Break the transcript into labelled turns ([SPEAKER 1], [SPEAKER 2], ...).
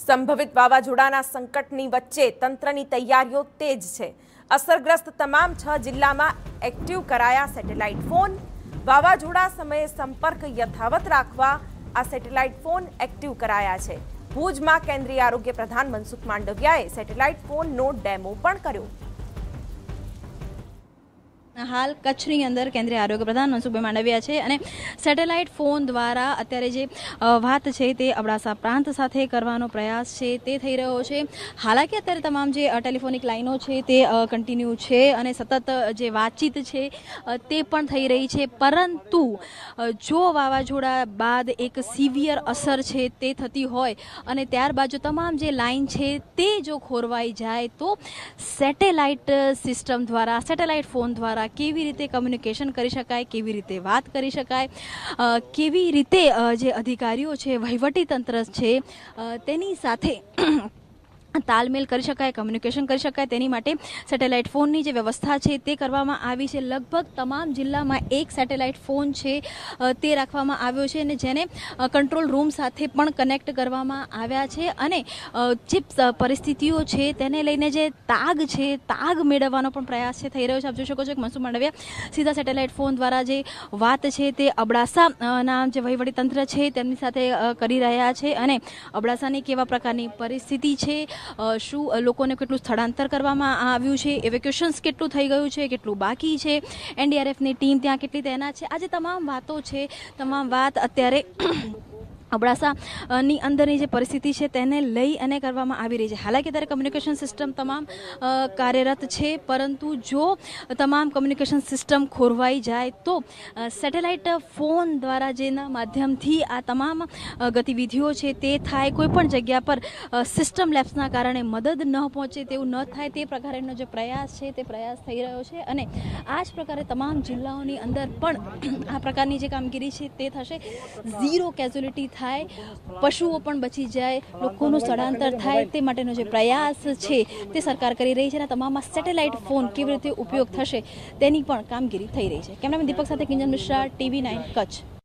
[SPEAKER 1] સંભવિત વાવાઝોડાના સંકટની વચ્ચે તંત્રની તૈયારીઓ તેજ છે. અસરગ્રસ્ત તમામ છ જિલ્લામાં એક્ટિવ કરાયા સેટેલાઇટ ફોન. વાવાઝોડા સમયે સંપર્ક યથાવત રાખવા આ સેટેલાઇટ ફોન એક્ટિવ કરાયા છે. ભુજમાં કેન્દ્રીય આરોગ્ય પ્રધાન મનસુખ માંડવિયાએ સેટેલાઇટ ફોનનો ડેમો પણ કર્યો.
[SPEAKER 2] હાલ કચ્છની અંદર કેન્દ્રીય આરોગ્ય પ્રધાન મનસુખભાઈ માંડવિયા છે અને સેટેલાઇટ ફોન દ્વારા અત્યારે જે વાત છે તે અબડાસા પ્રાંત સાથે કરવાનો પ્રયાસ છે તે થઈ રહ્યો છે. હાલાકી અત્યારે તમામ જે ટેલિફોનિક લાઈનો છે તે કન્ટિન્યુ છે અને સતત જે વાતચીત છે તે પણ થઈ રહી છે. પરંતુ જો વાવાઝોડા બાદ એક સિવિયર અસર છે તે થતી હોય અને ત્યારબાદ જો તમામ જે લાઈન છે તે જો ખોરવાઈ જાય તો સેટેલાઇટ સિસ્ટમ દ્વારા, સેટેલાઇટ ફોન દ્વારા કેવી રીતે કમ્યુનિકેશન કરી શકાય, કેવી રીતે વાત કરી શકાય કેવી રીતે જે અધિકારીઓ છે વહીવટી તંત્ર છે તેની સાથે તાલમેલ કરી શકાય કમ્યુનિકેશન કરી શકાય. તેની માટે સેટેલાઇટ ફોનની જે વ્યવસ્થા છે તે કરવામાં આવી છે. લગભગ તમામ જિલ્લામાં એક સેટેલાઇટ ફોન છે તે રાખવામાં આવ્યો છે અને જેને કંટ્રોલ રૂમ સાથે પણ કનેક્ટ કરવામાં આવ્યા છે અને જે પરિસ્થિતિઓ છે તેને લઈને જે તાગ છે, તાગ મેળવવાનો પણ પ્રયાસ છે, થઈ રહ્યો છે. આપ જોઈ શકો છો કે મનસુખ માંડવિયા સીધા સેટેલાઇટ ફોન દ્વારા જે વાત છે તે અબડાસાના જે વહીવટી તંત્ર છે તેમની સાથે કરી રહ્યા છે અને અબડાસાની કેવા પ્રકારની પરિસ્થિતિ છે શું લોકોને કેટલું સ્થળાંતર કરવામાં આવ્યું છે એવેક્યુએશન્સ કેટલું થઈ ગયું છે, કેટલું બાકી છે, એનડીઆરએફની ટીમ ત્યાં કેટલી તૈનાત છે. આજે તમામ વાતો છે, તમામ વાત અત્યારે અબડાસા અ, ની અંદરની જે પરિસ્થિતિ છે તેને લઈ અને કરવામાં આવી રહી છે. હાલાકી ત્યારે કમ્યુનિકેશન સિસ્ટમ તમામ કાર્યરત છે પરંતુ જો તમામ કમ્યુનિકેશન સિસ્ટમ ખોરવાઈ જાય તો સેટેલાઇટ ફોન દ્વારા જેના માધ્યમથી આ તમામ ગતિવિધિઓ છે તે થાય. કોઈપણ જગ્યા પર સિસ્ટમ લેબ્સના કારણે મદદ ન પહોંચે તેવું ન થાય તે પ્રકારેનો જે પ્રયાસ છે તે પ્રયાસ થઈ રહ્યો છે અને આ જ પ્રકારે તમામ જિલ્લાઓની અંદર પણ આ પ્રકારની જે કામગીરી છે તે થશે. ઝીરો કેઝ્યુલિટી થાય, પશુઓ પણ બચી જાય, લોકોનું સ્થળાંતર થાય, તે માટેનો જે પ્રયાસ છે તે સરકાર કરી રહી છે અને તમામમાં સેટેલાઇટ ફોન કેવી રીતે ઉપયોગ થશે તેની પણ કામગીરી થઈ રહી છે. કેમેરામેન દીપક સાથે કિંજન મિશ્રા, ટીવી નાઇન કચ્છ.